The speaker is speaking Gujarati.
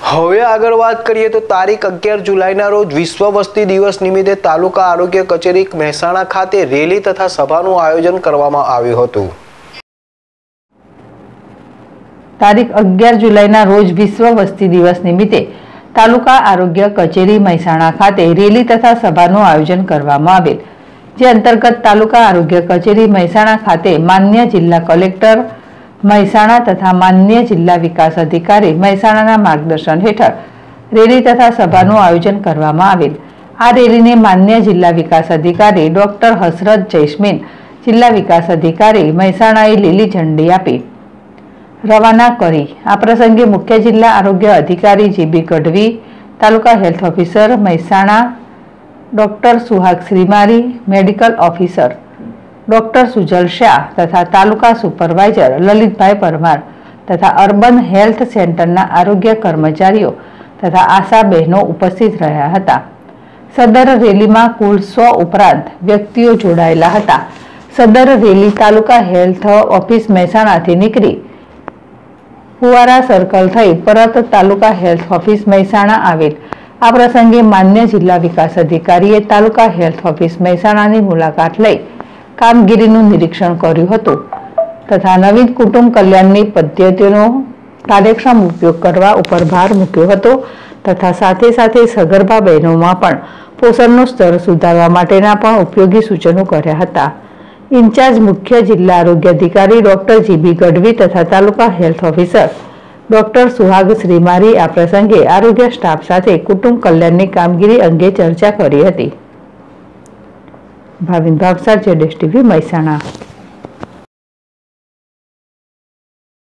હવે આગળ વાત કરીએ તો તારીખ અગિયાર જુલાઈના રોજ વિશ્વ વસ્તી દિવસ નિમિત્તે તાલુકા આરોગ્ય કચેરી મહેસાણા ખાતે રેલી તથા સભાનું આયોજન કરવામાં આવ્યું હતું. તારીખ અગિયાર જુલાઈના રોજ વિશ્વ વસ્તી દિવસ નિમિત્તે તાલુકા આરોગ્ય કચેરી મહેસાણા ખાતે રેલી તથા સભાનું આયોજન કરવામાં આવેલ. જે અંતર્ગત તાલુકા આરોગ્ય કચેરી મહેસાણા ખાતે માન્ય જિલ્લા કલેક્ટર મહેસાણા તથા માન્ય જિલ્લા વિકાસ અધિકારી મહેસાણાના માર્ગદર્શન હેઠળ રેલી તથા સભાનું આયોજન કરવામાં આવેલ. આ રેલીને માન્ય જિલ્લા વિકાસ અધિકારી ડોક્ટર હસરત જૈસ્મીન, જિલ્લા વિકાસ અધિકારી મહેસાણાએ લીલી ઝંડી આપી. રવાના કરી. આ પ્રસંગે મુખ્ય જિલ્લા આરોગ્ય અધિકારી G B Gadhvi, taluka health officer Mehsana doctor Suhag Shrimari, medical officer doctor Sujal Shah તથા તાલુકા સુપરવાઇઝર લલિતભાઈ પરમાર તથા અર્બન હેલ્થ સેન્ટરના આરોગ્ય કર્મચારીઓ તથા આશા બહેનો ઉપસ્થિત રહ્યા હતા. સદર રેલીમાં કુલ સો ઉપરાંત વ્યક્તિઓ જોડાયેલા હતા. સદર રેલી તાલુકા હેલ્થ ઓફિસ મહેસાણાથી નીકળી. ફુવારા સર્કલ થઈ પરત તાલુકા હેલ્થ ઓફિસ મહેસાણા આવેલ. આ પ્રસંગે માન્ય જિલ્લા વિકાસ અધિકારીએ તાલુકા હેલ્થ ઓફિસ મહેસાણાની મુલાકાત લઈ કામગીરીનું નિરીક્ષણ કર્યું હતું તથા નવીન કુટુંબ કલ્યાણની પદ્ધતિનો કાર્યક્ષમ ઉપયોગ કરવા ઉપર ભાર મૂક્યો હતો તથા સાથે સાથે સગર્ભા બહેનોમાં પણ પોષણનું સ્તર સુધારવા માટેના પણ ઉપયોગી સૂચનો કર્યા હતા. ઇન્ચાર્જ મુખ્ય જિલ્લા આરોગ્ય અધિકારી doctor GB Gadhvi Gadhvi taluka health officer doctor Suhag Shrimari આ પ્રસંગે આરોગ્ય સ્ટાફ સાથે કુટુંબ કલ્યાણની કામગીરી અંગે ચર્ચા કરી હતી. ભાવિન ભાવસાર જેડેશ ટીવી મહેસાણા.